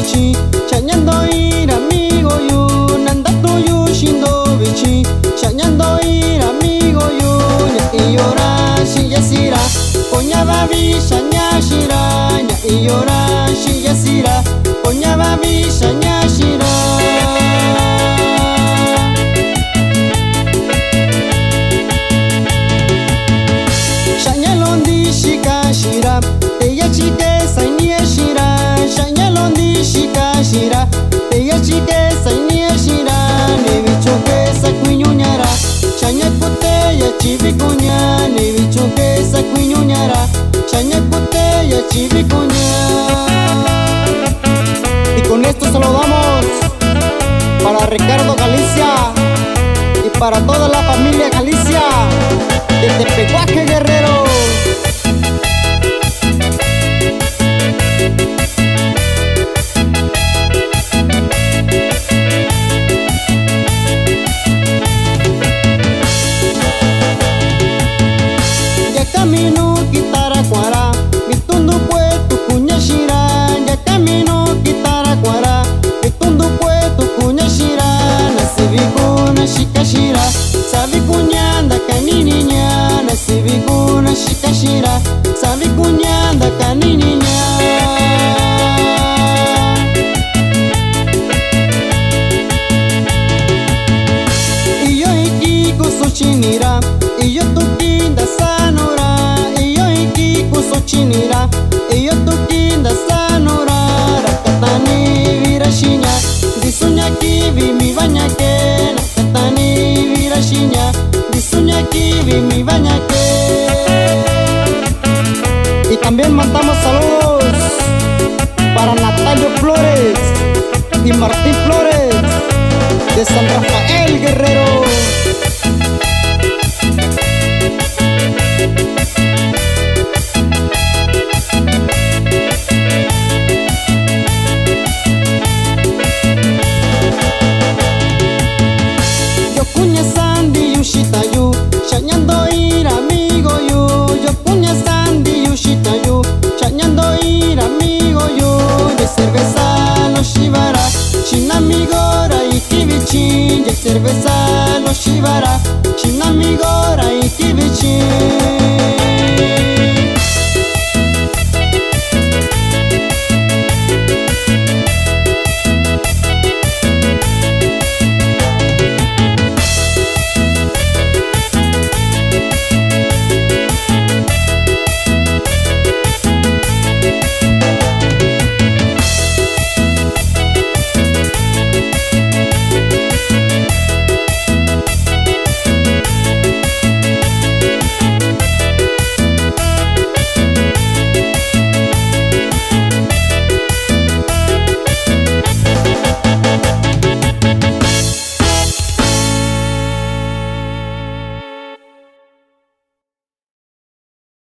bici Scegliendo in amico io Andando io scendo bici Scegliendo in amico io E ora si yasira Ognava vi sciagna shira E ora si yasira Ognava vi sciagna Con esto se lo damos para Ricardo Galicia y para toda la familia kanininya nasibiguna shitashira sabikunyanda kanininya Y también mandamos saludos. che pensano ci varrà, c'è un amico rai che vicino.